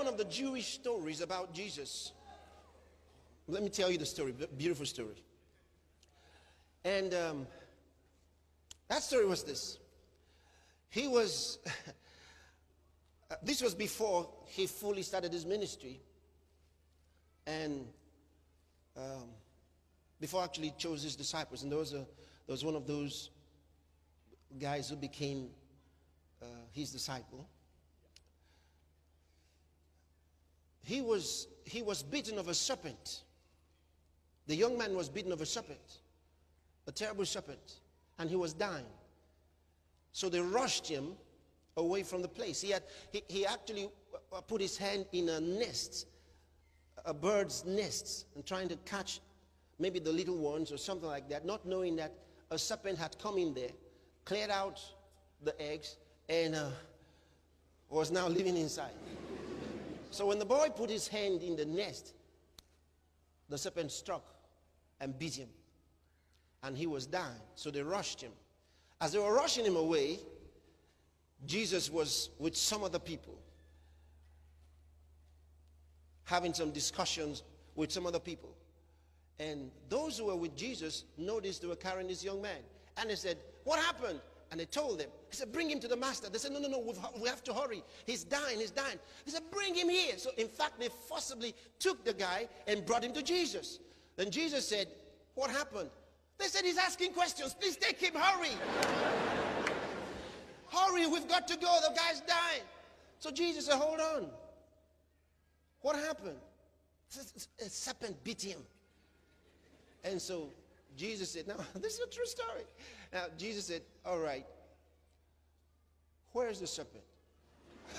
one of the Jewish stories about Jesus. Let me tell you the story, beautiful story. And um, that story was this. He was, this was before he fully started his ministry. And um, before actually chose his disciples. And there was, a, there was one of those guys who became uh, his disciple. He was, he was bitten of a serpent. The young man was bitten of a serpent, a terrible serpent, and he was dying. So they rushed him away from the place. He, had, he, he actually uh, put his hand in a nest, a bird's nest, and trying to catch maybe the little ones or something like that, not knowing that a serpent had come in there, cleared out the eggs, and uh, was now living inside. So when the boy put his hand in the nest, the serpent struck and beat him. And he was dying. So they rushed him. As they were rushing him away, Jesus was with some other people having some discussions with some other people. And those who were with Jesus noticed they were carrying this young man. And they said, What happened? And they told them, He said, Bring him to the master. They said, No, no, no, we have to hurry. He's dying, he's dying. He said, Bring him here. So, in fact, they forcibly took the guy and brought him to Jesus. Then Jesus said, What happened? They said, He's asking questions. Please take him, hurry. hurry, we've got to go. The guy's dying. So Jesus said, Hold on. What happened? A serpent bit him. And so Jesus said, Now, this is a true story. Now, Jesus said, All right, where's the serpent?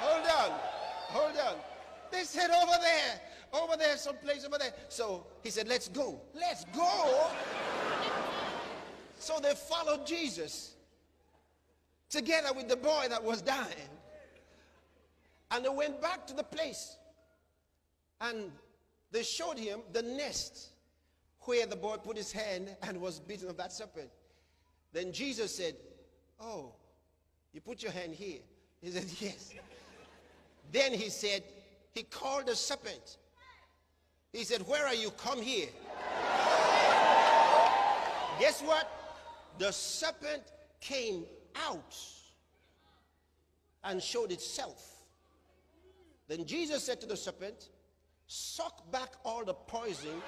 hold on, hold on. They said, Over there, over there, someplace over there. So he said, Let's go. Let's go. so they followed Jesus together with the boy that was dying. And they went back to the place. And they showed him the nest where the boy put his hand and was bitten of that serpent. Then Jesus said, Oh, you put your hand here. He said, Yes. then he said, He called the serpent. He said, Where are you? Come here. Guess what? The serpent came out and showed itself. Then Jesus said to the serpent, Suck back all the poison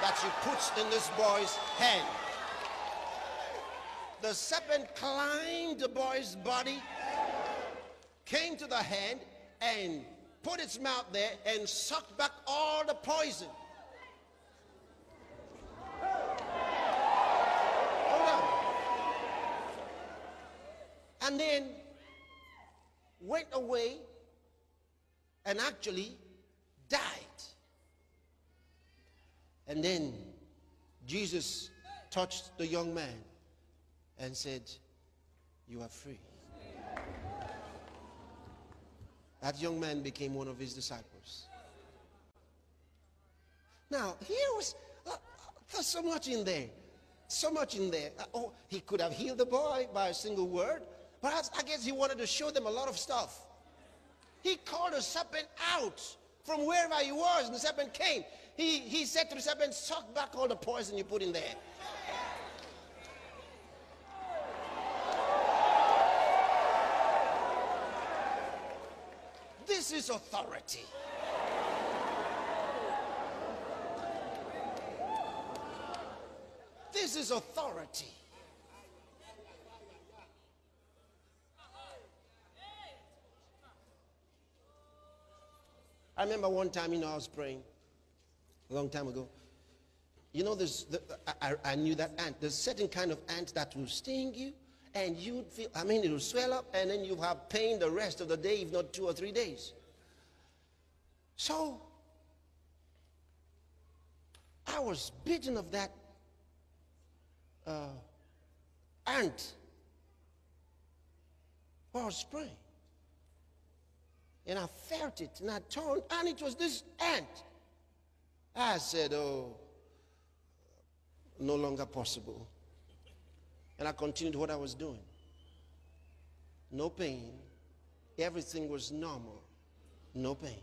that you put in this boy's hand. The serpent climbed the boy's body, came to the hand, and put its mouth there and sucked back all the poison. And then went away and actually died. And then Jesus touched the young man and said, You are free. That young man became one of his disciples. Now, here was uh, there's so much in there. So much in there. Uh, oh, he could have healed the boy by a single word. Perhaps, I guess he wanted to show them a lot of stuff. He called the serpent out from wherever he was, and the serpent came. He, he said to the serpent, Suck back all the poison you put in there. This is authority. This is authority. I remember one time, you know, I was praying a long time ago. You know, there's the, I, I knew that ant. There's certain kind of ant that will sting you, and you'd feel, I mean, it will swell up, and then you have pain the rest of the day, if not two or three days. So, I was bitten of that uh, ant while I was praying. And I felt it and I turned and it was this ant. I said, Oh, no longer possible. And I continued what I was doing. no pain. Everything was normal, no pain.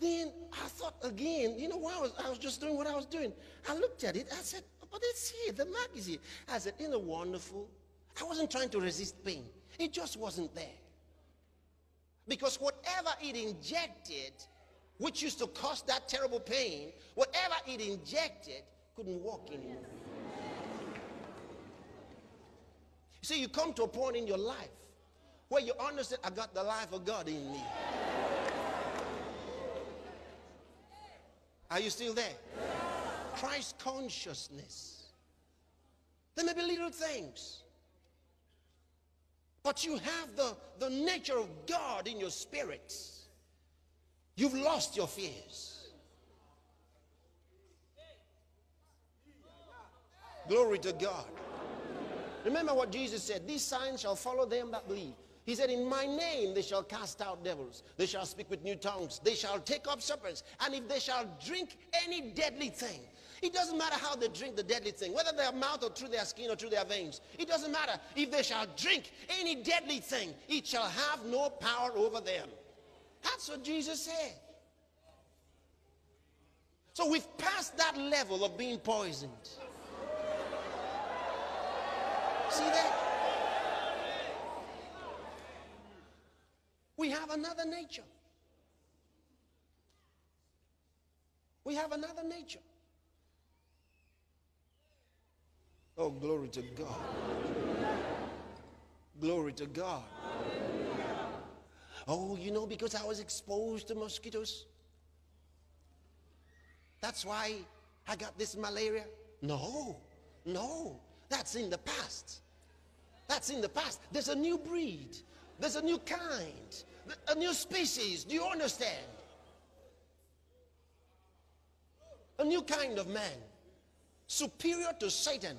Then I thought again, you know, while I was, I was just doing what I was doing, I looked at it. I said, oh, but it's here, the mark is here. I said, isn't it wonderful? I wasn't trying to resist pain, it just wasn't there. Because whatever it injected, which used to cause that terrible pain, whatever it injected couldn't walk anymore. You see, you come to a point in your life where you understand, I got the life of God in me. Are you still there? Christ consciousness. There may be little things. But you have the, the nature of God in your spirit. You've lost your fears. Glory to God. Remember what Jesus said these signs shall follow them that believe. He said, In my name they shall cast out devils, they shall speak with new tongues, they shall take up serpents, and if they shall drink any deadly thing, it doesn't matter how they drink the deadly thing, whether their mouth or through their skin or through their veins. It doesn't matter. If they shall drink any deadly thing, it shall have no power over them. That's what Jesus said. So we've passed that level of being poisoned. See that? We have another nature. We have another nature. Oh, glory to God. Glory to God. Oh, you know, because I was exposed to mosquitoes. That's why I got this malaria. No, no, that's in the past. That's in the past. There's a new breed. There's a new kind, a new species. Do you understand? A new kind of man, superior to Satan,